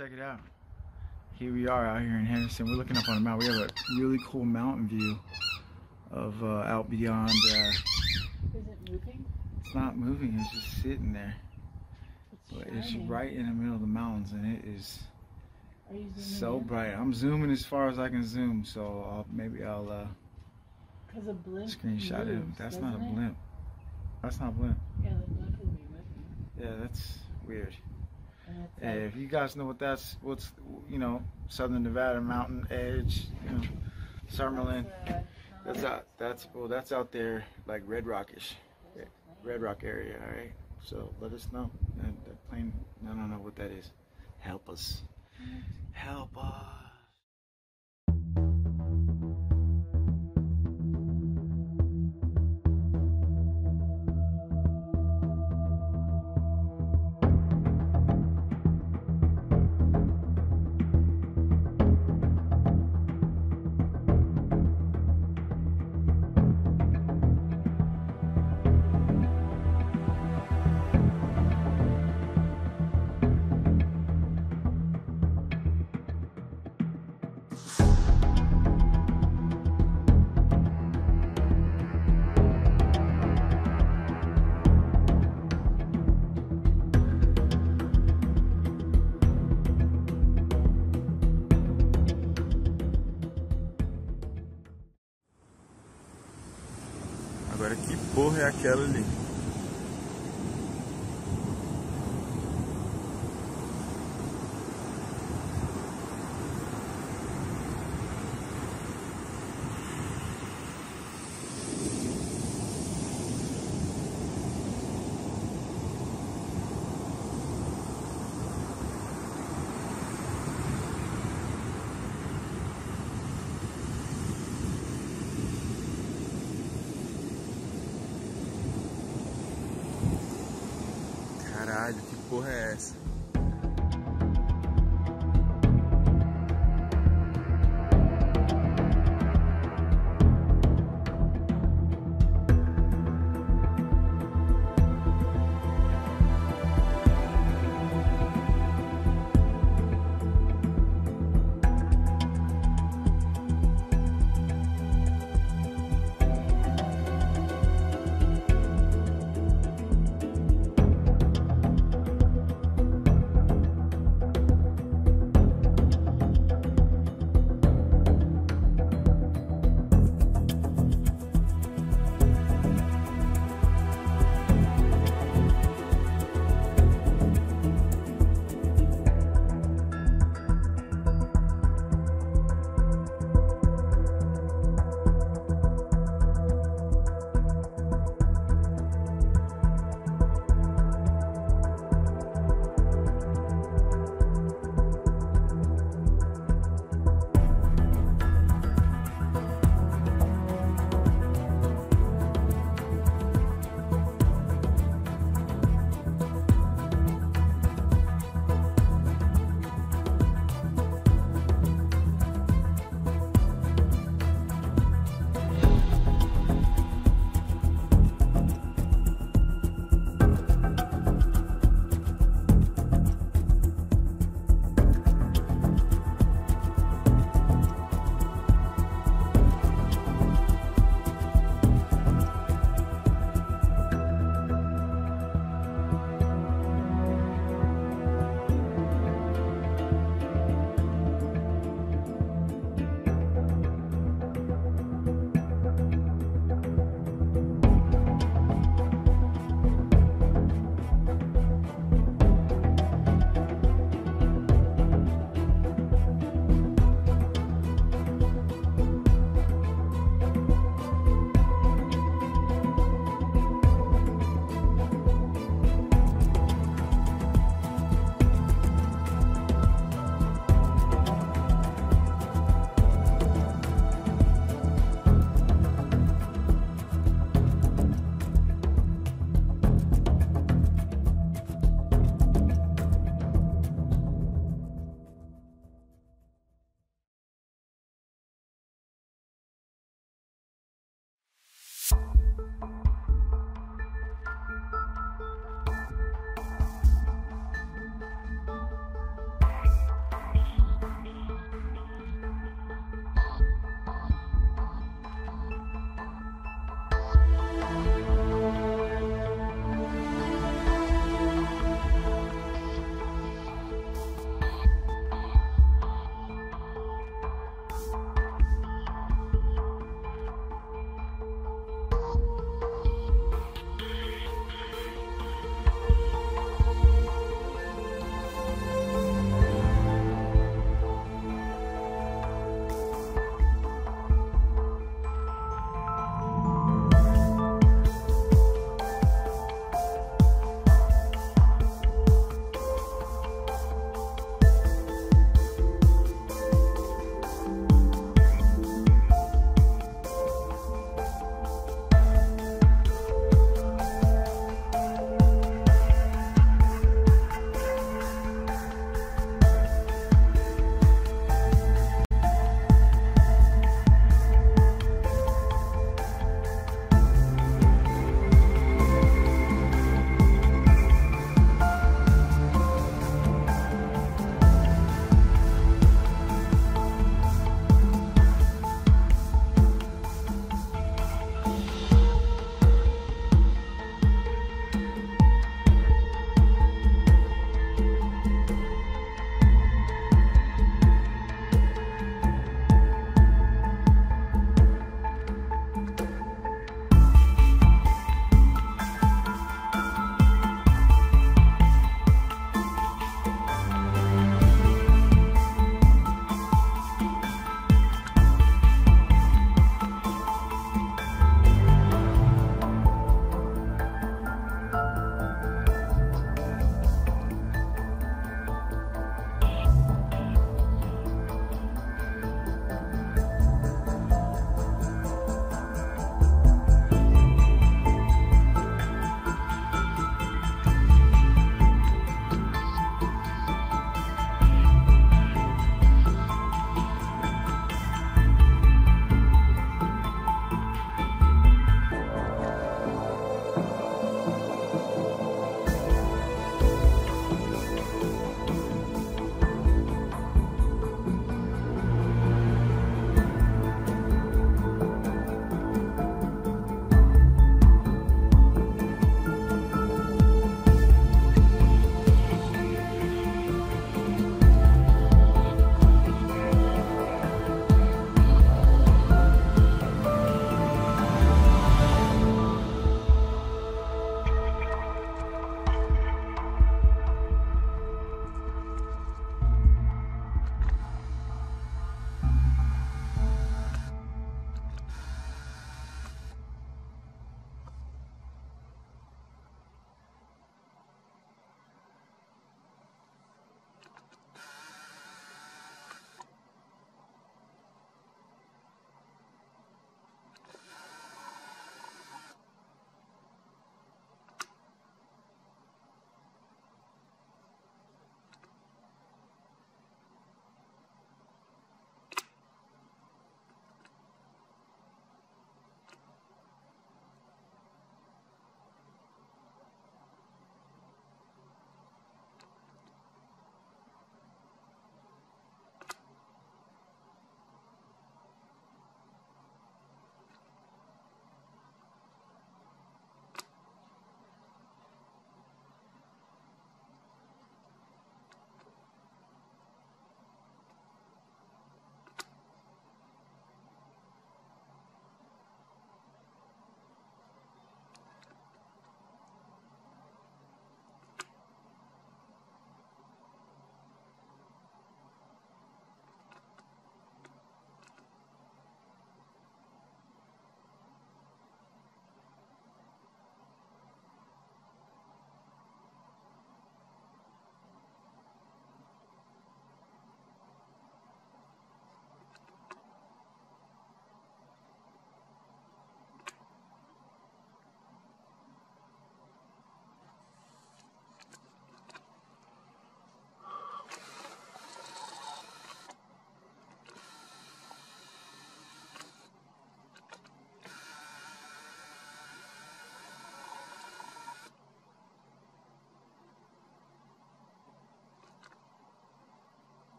check it out. Here we are out here in Henderson. We're looking up on a mountain. We have a really cool mountain view of uh, out beyond. Uh, Is it moving? it's not moving. It's just sitting there. It's But it's right in the middle of the mountains, and it is Are you zooming so in? bright. I'm zooming as far as I can zoom, so I'll, maybe I'll uh, Because a blimp screenshot it. That's not a doesn't it? blimp. That's not a blimp. Yeah, the blimp will be with you. Yeah, that's weird. And if you guys know what that's, what's, you know, Southern Nevada mountain edge, you know, Summerlin. That's out. That's well. That's out there, like Red Rockish, Red Rock area. All right. So let us know. That, that plane. I don't know what that is. Help us. Mm-hmm. Help us. Agora que porra é aquela ali? Caralho,